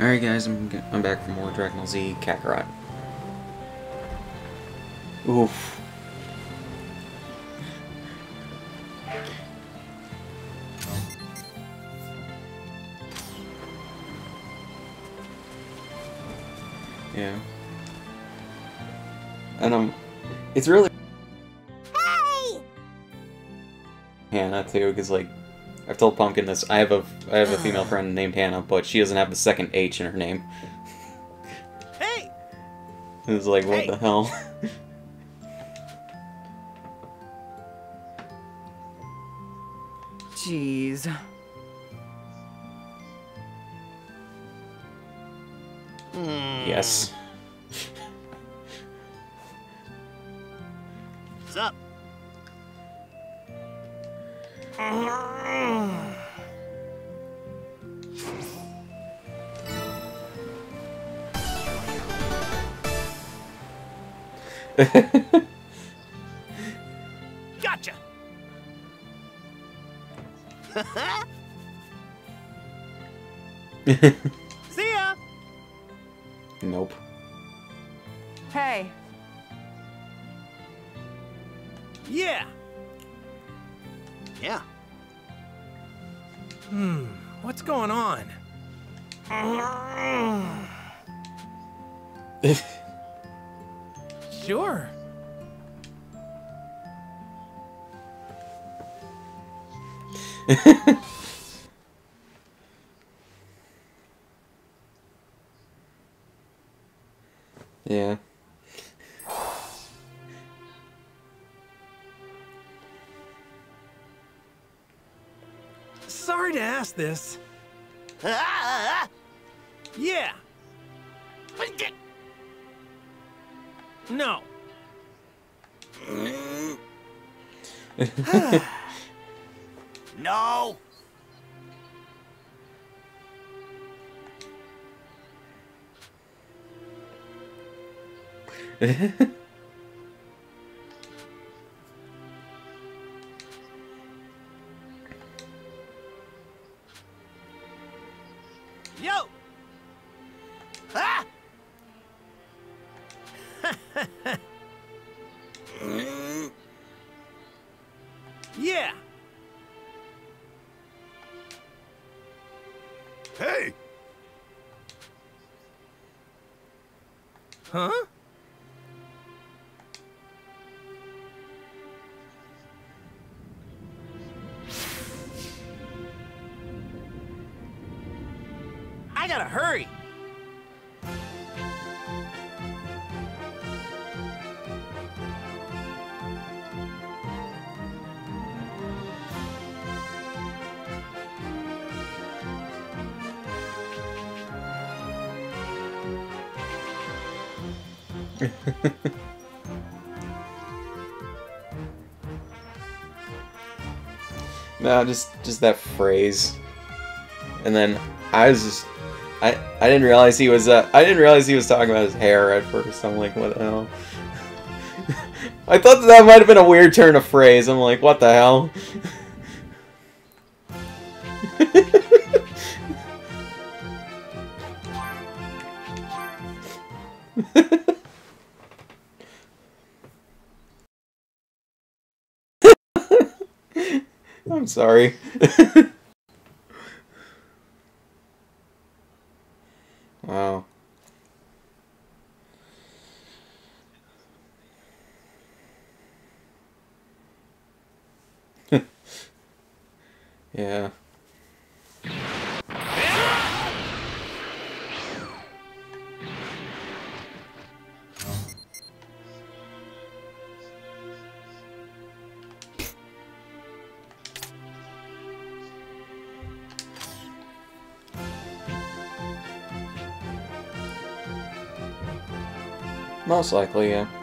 Alright guys, I'm, I'm back for more Dragon Ball Z Kakarot. Oof. Yeah. And um, it's really Hey! Hannah too, because like I've told Pumpkin this. I have a I have a ah. female friend named Hannah, but she doesn't have the second H in her name. Hey! It's like what Hey. the hell? Jeez. yes. Hmm. Gotcha! Sure. yeah. Sorry to ask this. Yeah. No. no. No, just just that phrase. And then I was just I I didn't realize he was uh, I didn't realize he was talking about his hair at first. I'm like, what the hell? I thought that, that might have been a weird turn of phrase. I'm like, what the hell? sorry. Most likely, yeah.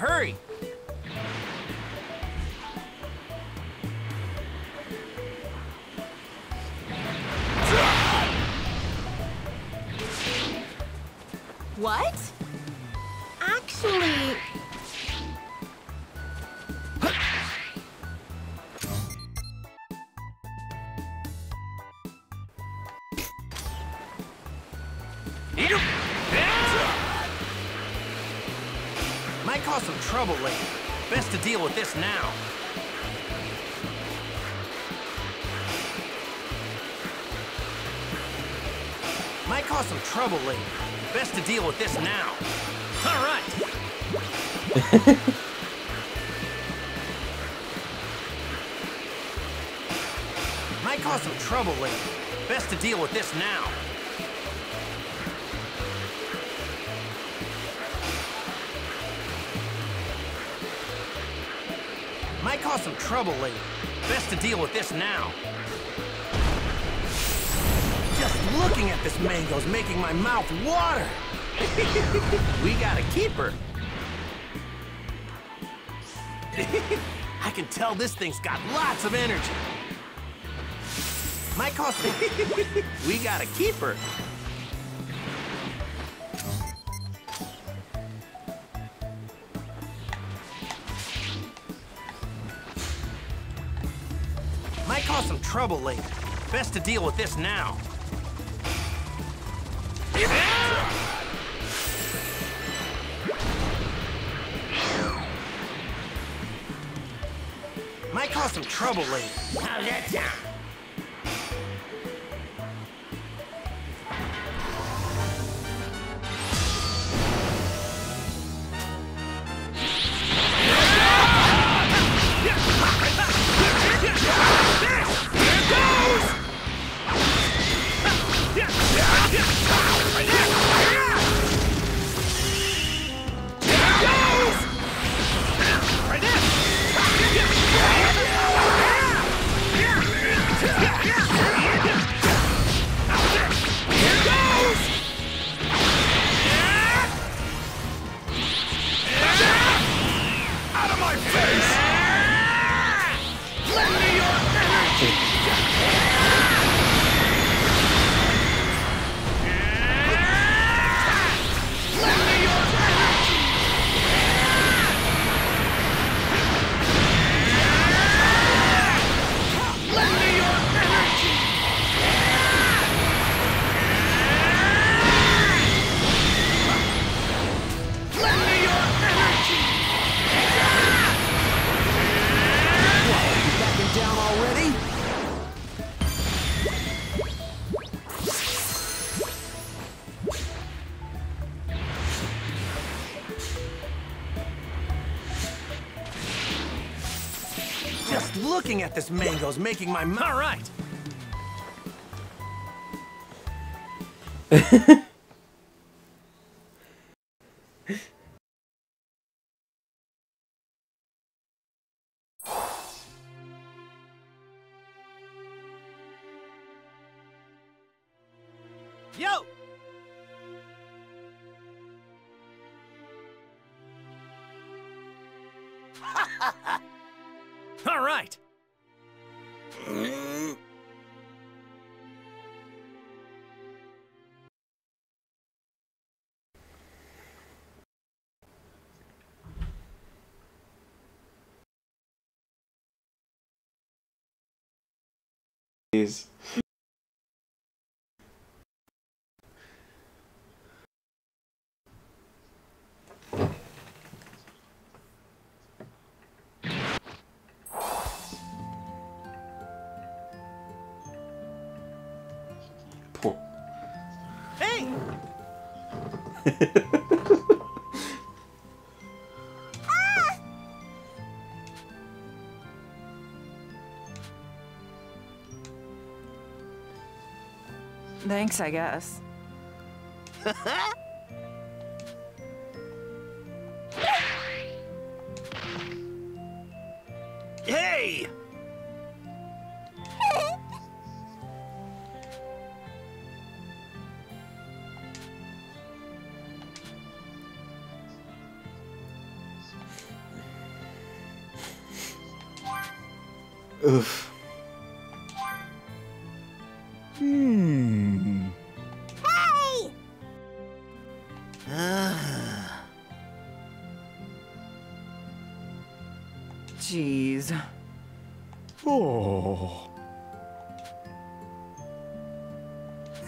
Hurry. Trouble later. Best to deal with this now. Might cause some trouble later. Best to deal with this now. All right. Might cause some trouble later. Best to deal with this now. Trouble later. Best to deal with this now. Just looking at this mango's making my mouth water. we gotta keep her. I can tell this thing's got lots of energy. Might cause we gotta keep her. Cause some trouble later. Best to deal with this now. Might cause some trouble later. How's that sound? Looking at this mango's making my mouth. All right. Jeez. Poor. Hey! Thanks, I guess. hey! Oof.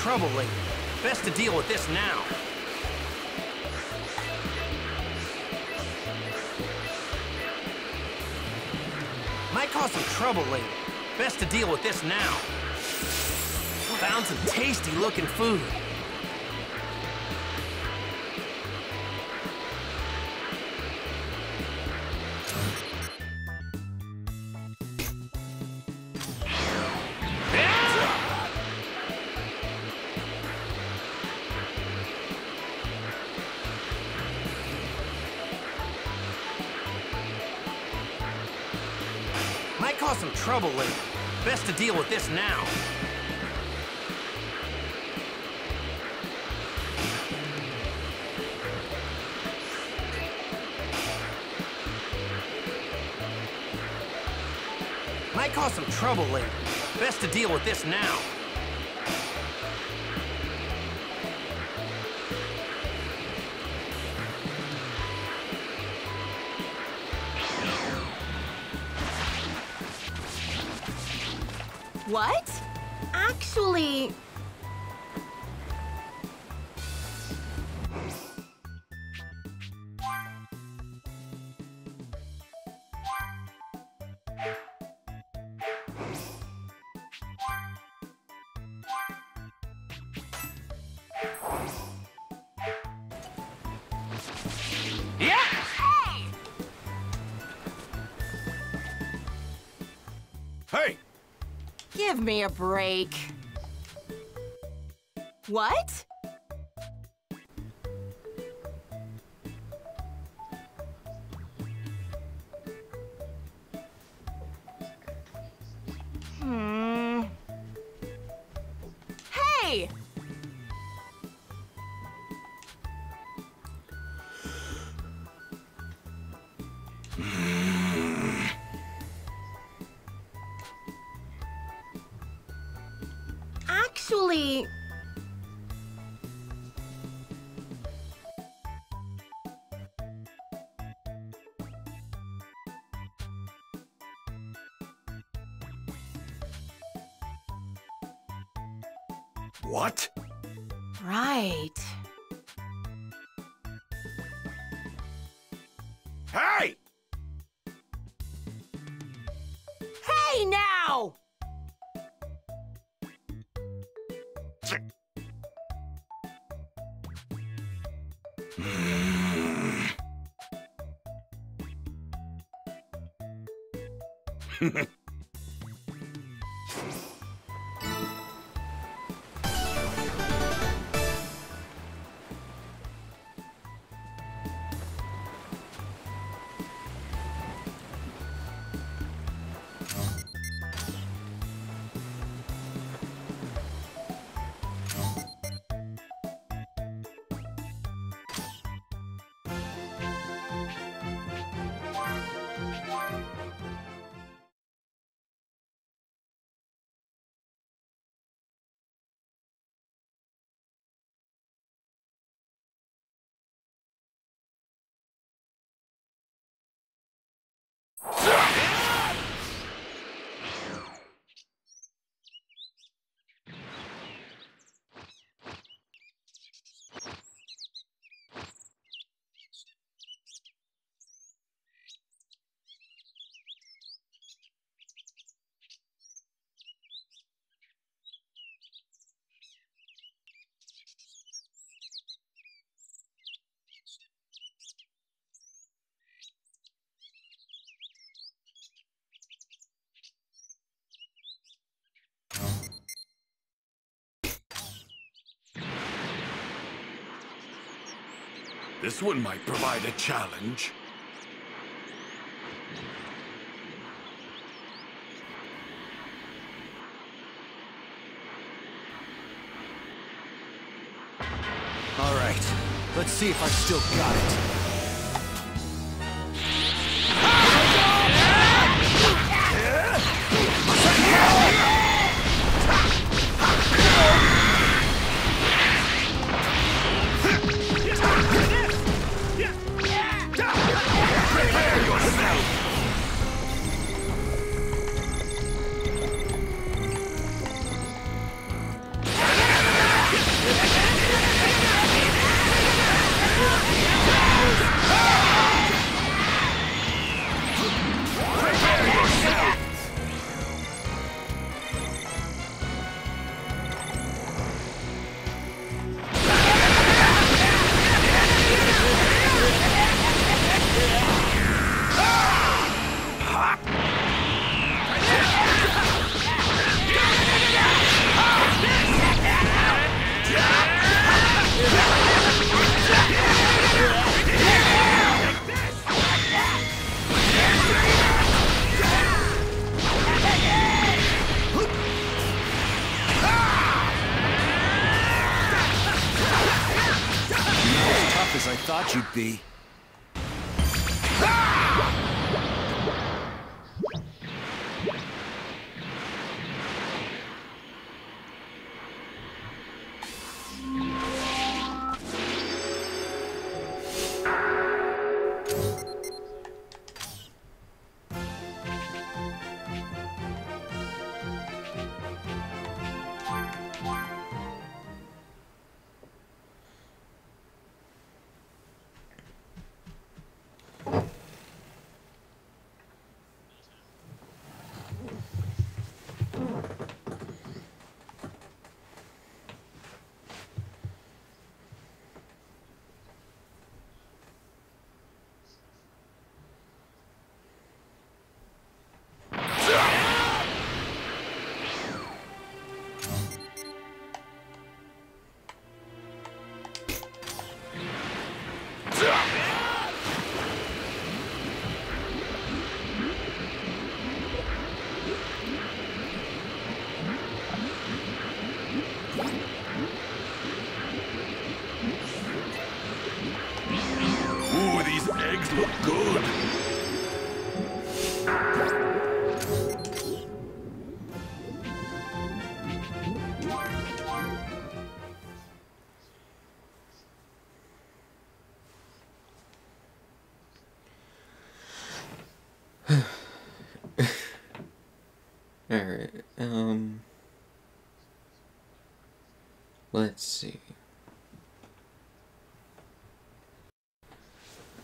trouble later. Best to deal with this now. Might cause some trouble later. Best to deal with this now. Found some tasty looking food. Deal with this now. Might cause some trouble later. Best to deal with this now. Me a break. What? What? right. Hey! This one might provide a challenge. All right, let's see if I've still got it.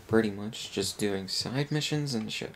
Pretty much just doing side missions and shit.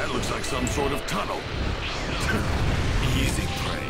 That looks like some sort of tunnel. Easy prey.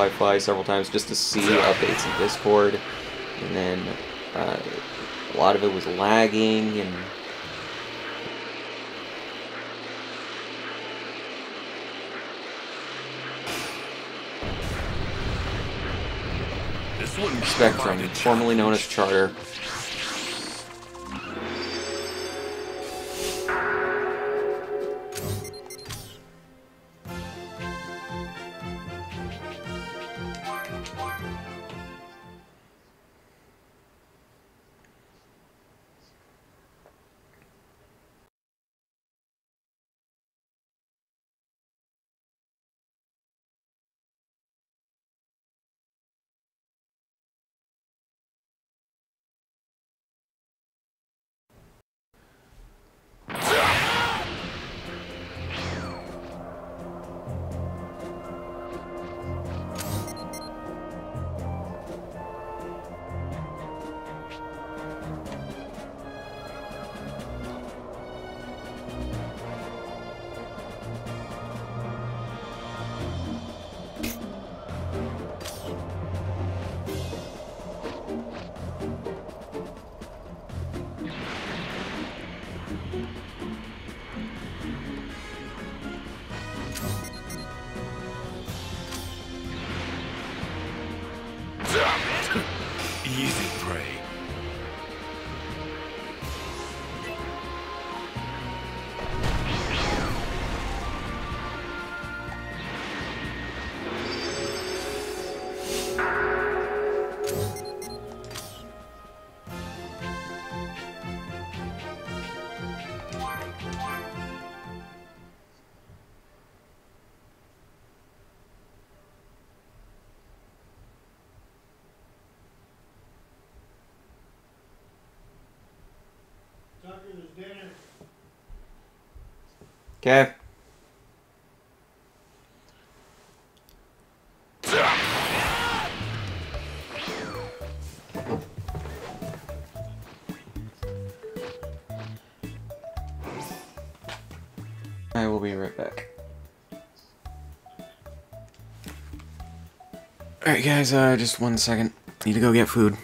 Wi-Fi several times just to see updates in Discord, and then uh, a lot of it was lagging and. This one might Spectrum, formerly known as. Charter. Okay. I will be right back. Alright guys, uh, just one second. Need to go get food.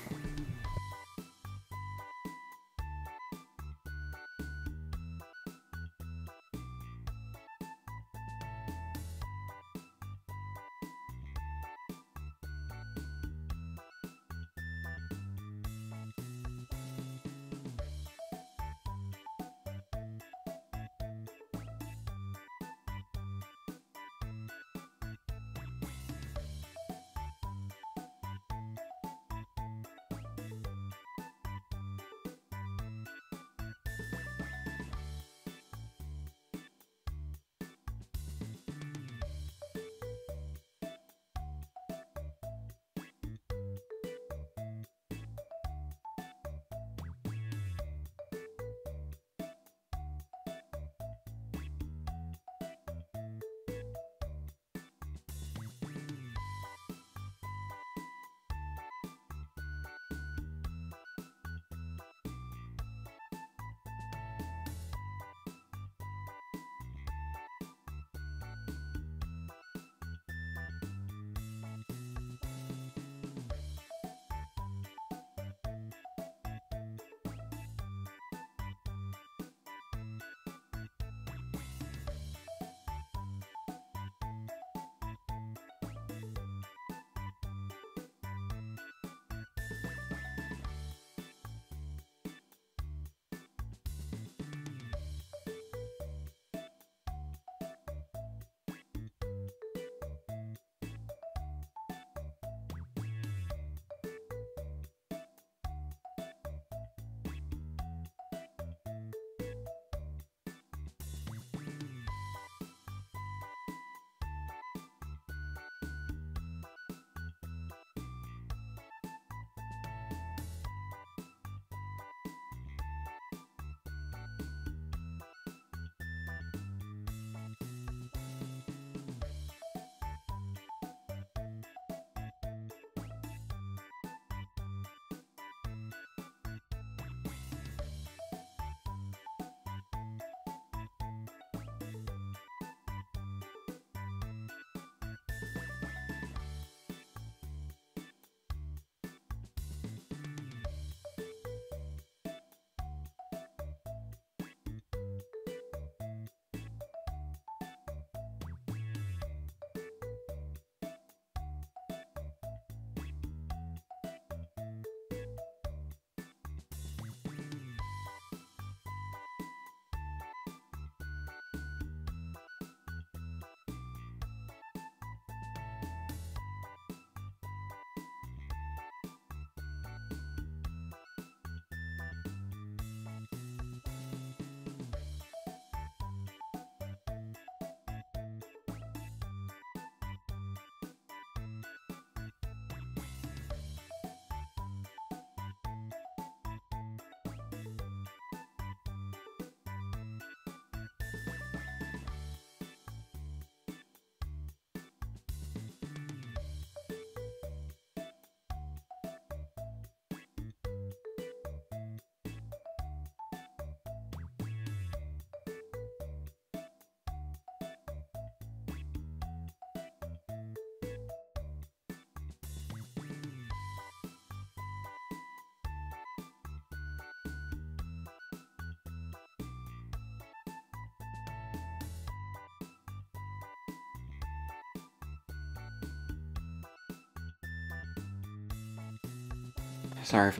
Sorry.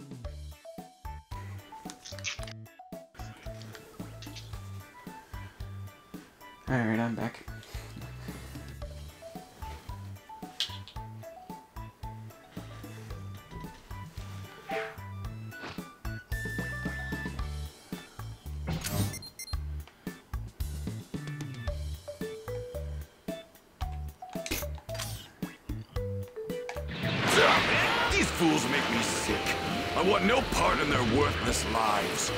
Alright, I'm back. Lives.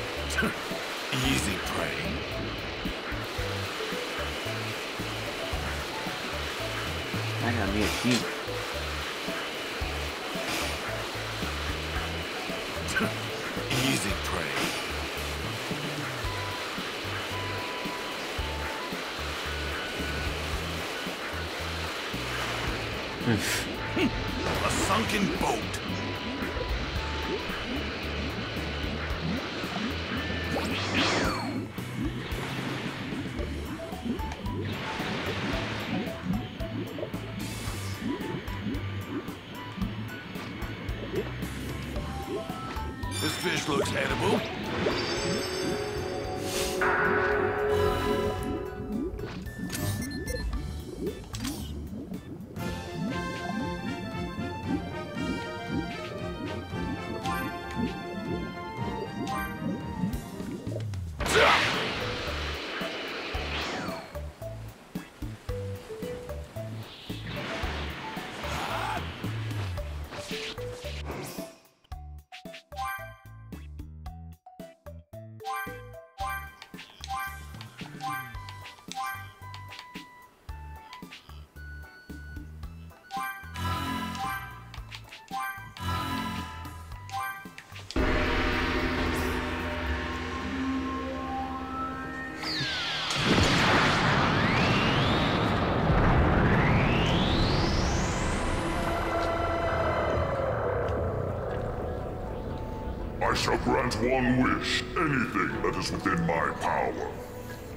Shall grant one wish, anything that is within my power.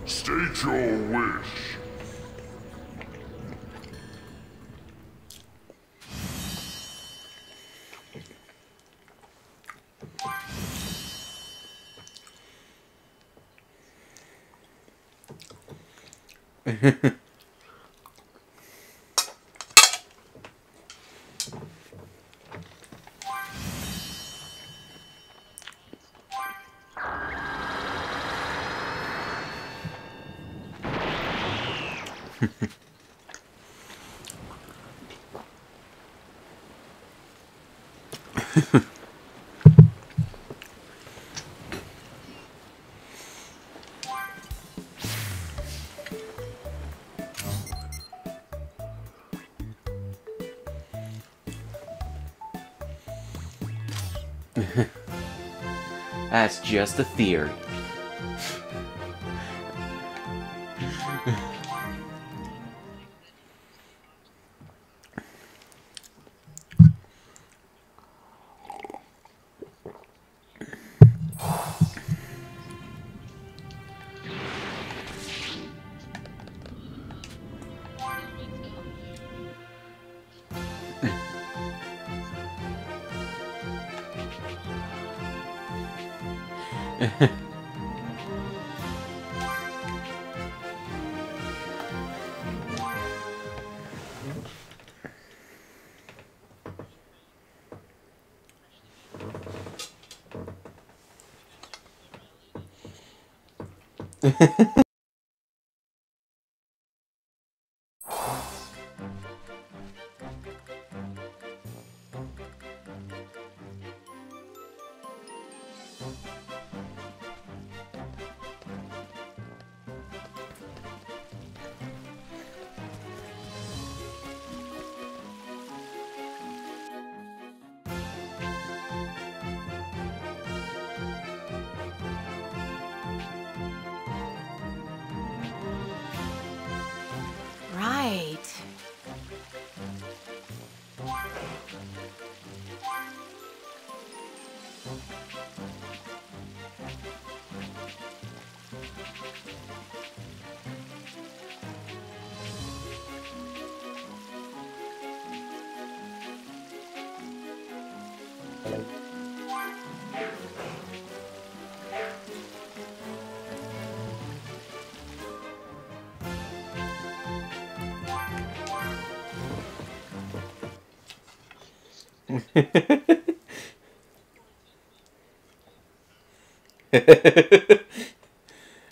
State your wish. That's just a theory. Right.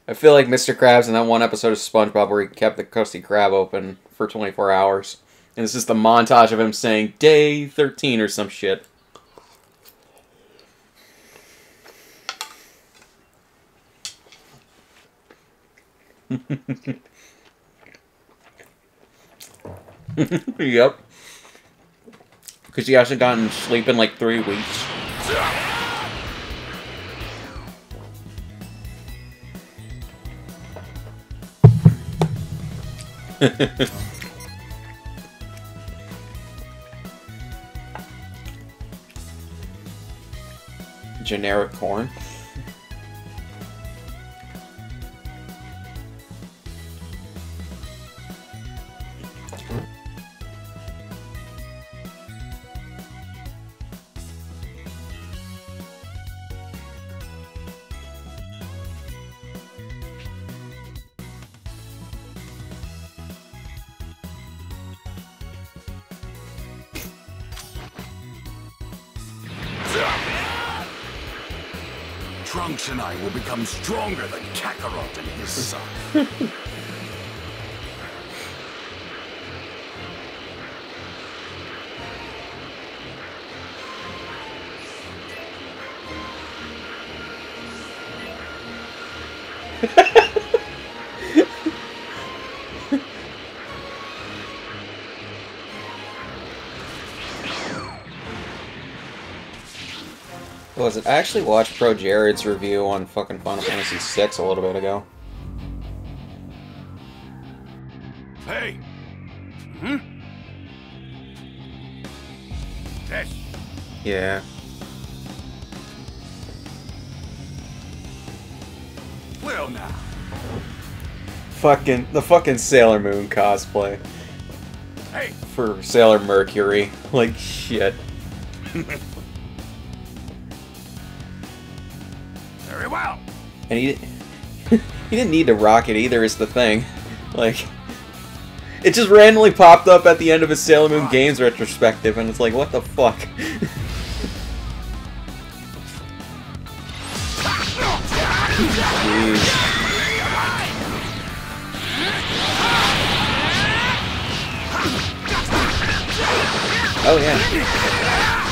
I feel like Mr. Krabs in that one episode of SpongeBob where he kept the Krusty Krab open for 24 hours. And it's just the montage of him saying day 13 or some shit. yep. Because he hasn't gotten sleep in like three weeks. Generic corn. Trunks and I will become stronger than Kakarot and his son. was it? I actually watched Pro Jared's review on fucking Final Fantasy VI a little bit ago. Hey! Hmm? This. Yeah. Well now. Fucking the fucking Sailor Moon cosplay Hey! for Sailor Mercury. Like shit. And he didn't, he didn't need to rock it either. Is the thing, like, it just randomly popped up at the end of his Sailor Moon Games retrospective, and it's like, what the fuck? Jeez. Oh yeah.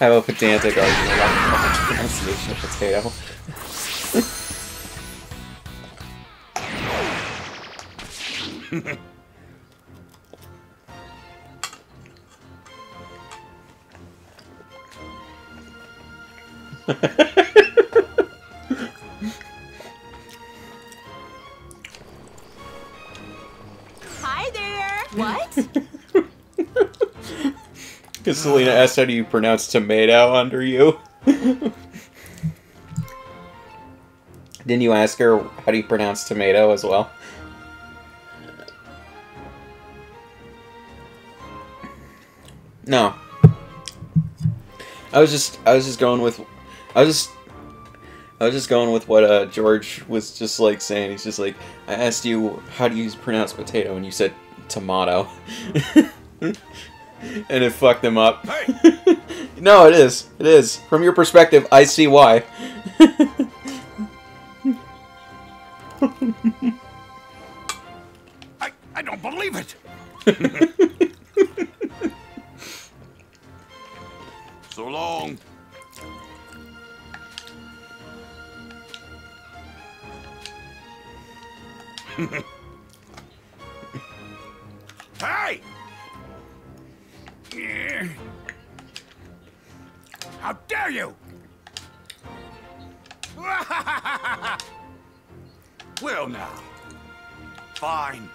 I have a pedantic about the pronunciation of potato. Hi Because Selena asked how do you pronounce tomato under you? Didn't you ask her how do you pronounce tomato as well? No. I was just I was just going with I was just I was just going with what uh, George was just like saying. He's just like, I asked you how do you pronounce potato, and you said tomato, and it fucked him up. Hey! no, it is. It is. From your perspective, I see why. I, I don't believe it! so long. hey! How dare you! well now. Fine.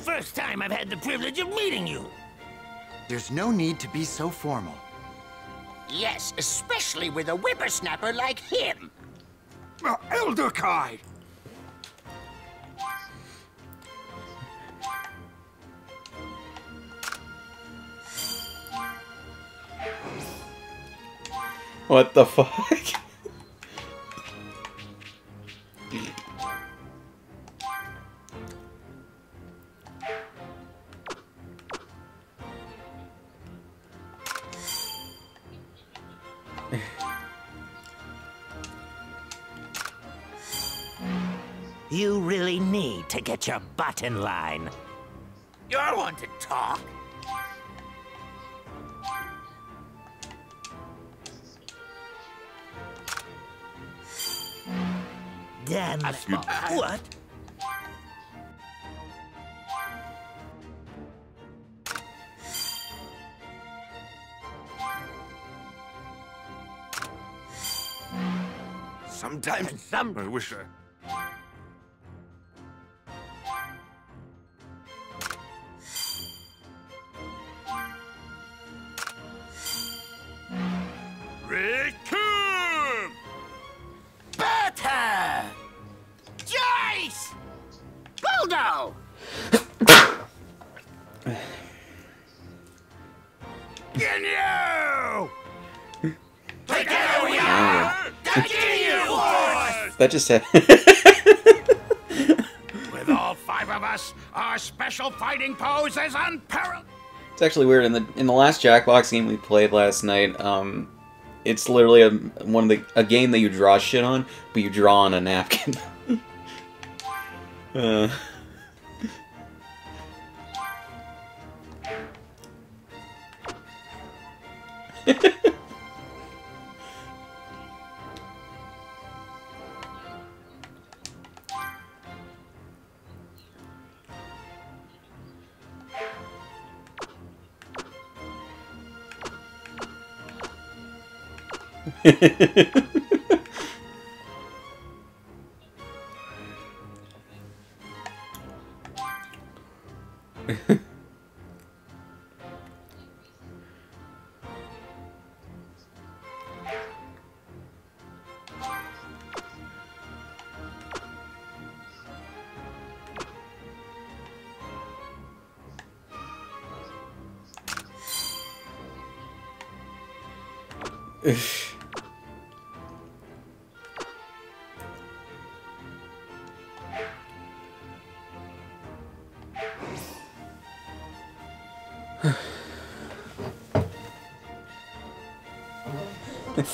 First time I've had the privilege of meeting you. There's no need to be so formal. Yes, especially with a whippersnapper like him. Uh, Elder Kai! What the fuck? Your butt in line. You're one to talk. Damn. What? Sometimes Some- I wish I. That just happened. With all five of us, our special fighting pose is unparalleled. It's actually weird. In the in the last Jackbox game we played last night, um, it's literally a one of the a game that you draw shit on, but you draw on a napkin. uh.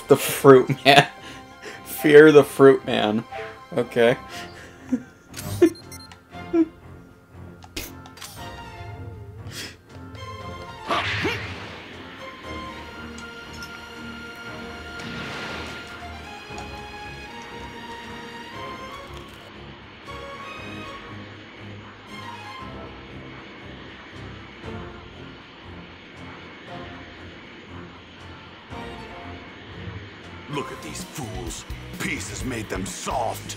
The fruit man. Fear the fruit man. Okay. These fools. Peace has made them soft.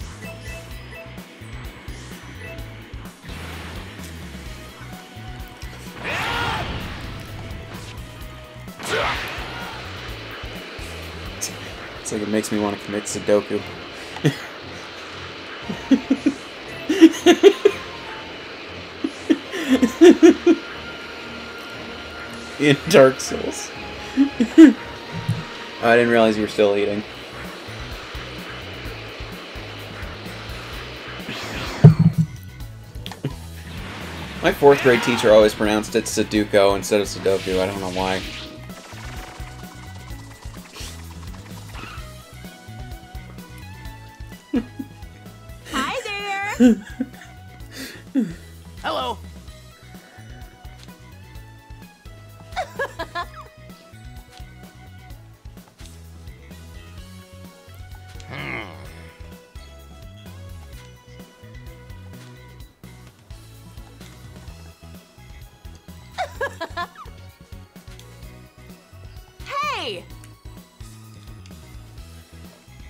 It's like it makes me want to commit Sudoku. In Dark Souls. I didn't realize you were still eating. My fourth grade teacher always pronounced it Sudoku instead of Sudoku. I don't know why.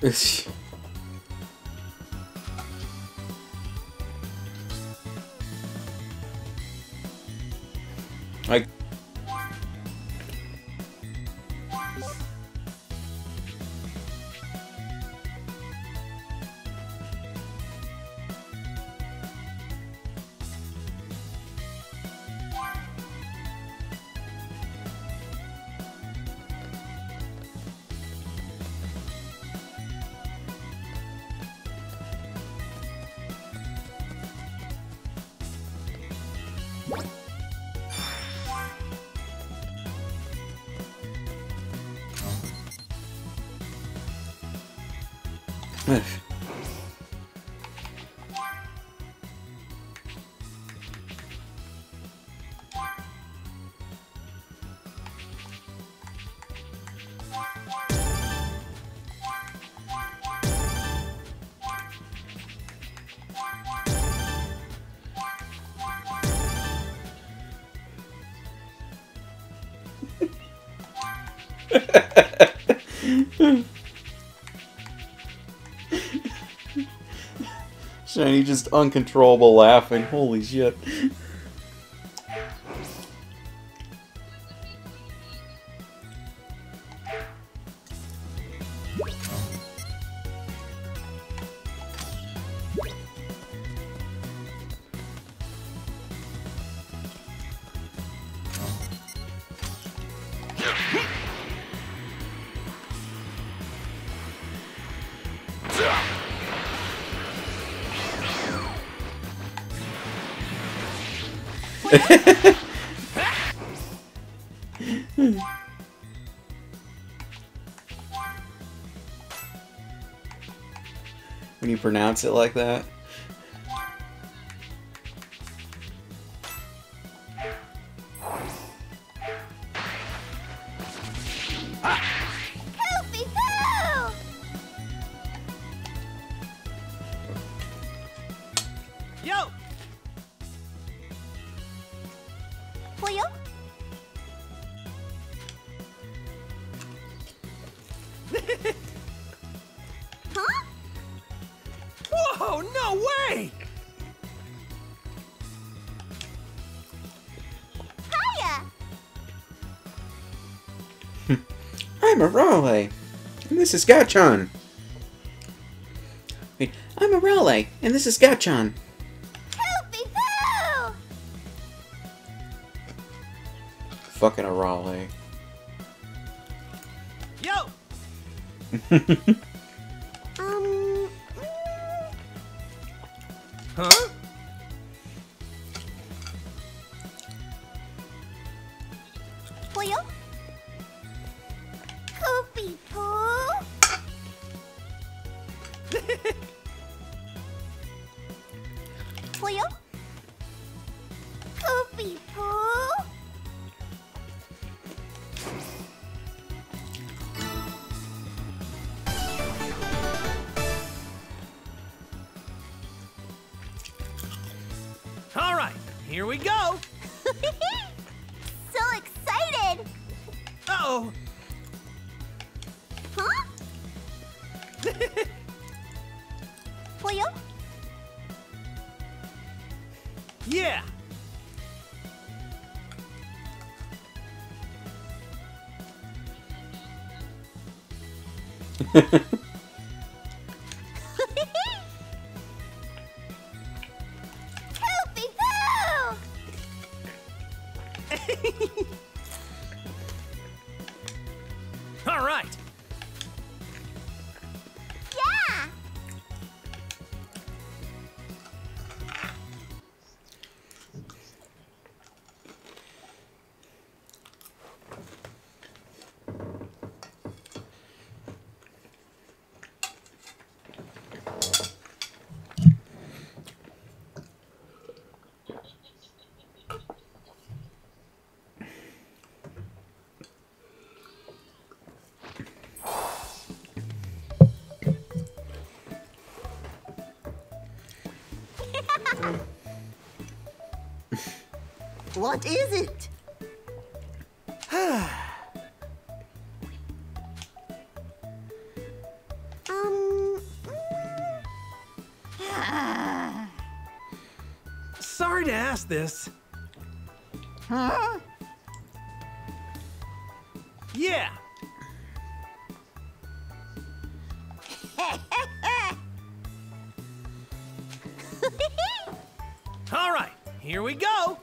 like uncontrollable laughing. Holy shit. When you pronounce it like that. This is Gatchan. Wait, I'm Arale, and this is Gatchan. Poopy poo. Fucking Arale. Yo. Here we go. so excited. Uh oh. What is it? Um. Sorry to ask this. Huh? Yeah. All right, here we go.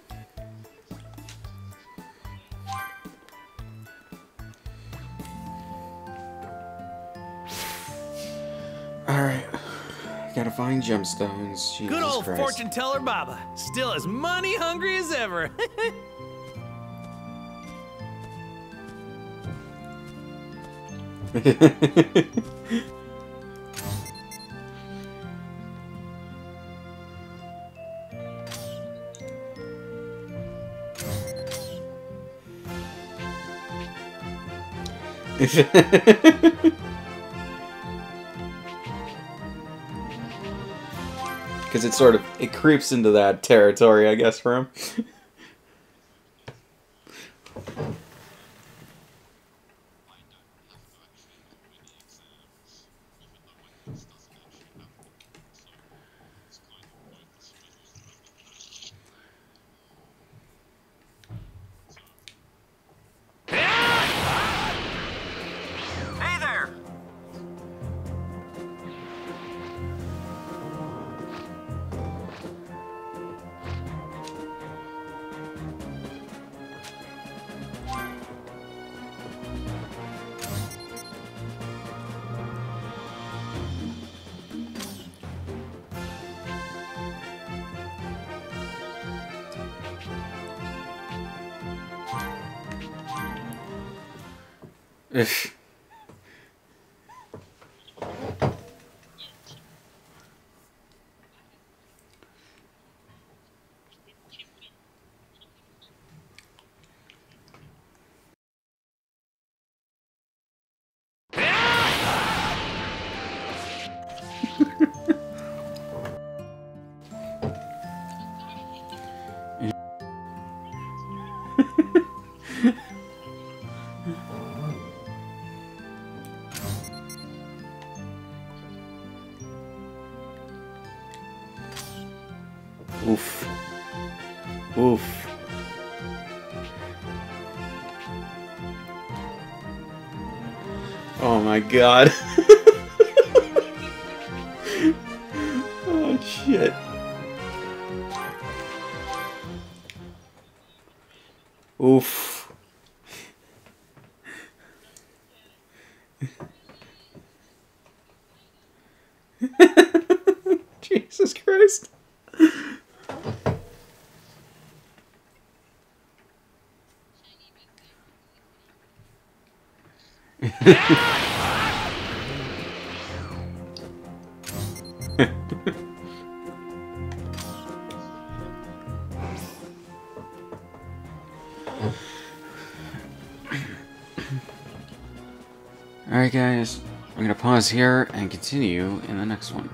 Find gemstones. Jesus Good old Christ. fortune teller Baba, still as money hungry as ever. Because it sort of it creeps into that territory, I guess, for him. If. God. oh shit. Oof. Jesus Christ. Alright pause here and continue in the next one.